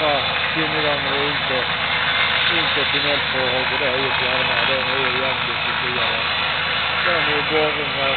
andra gummibanden är inte, inte tunnelförhåg och det är ju fjärmar. Den är ju jämlik i fyra. Sen är ju borren här.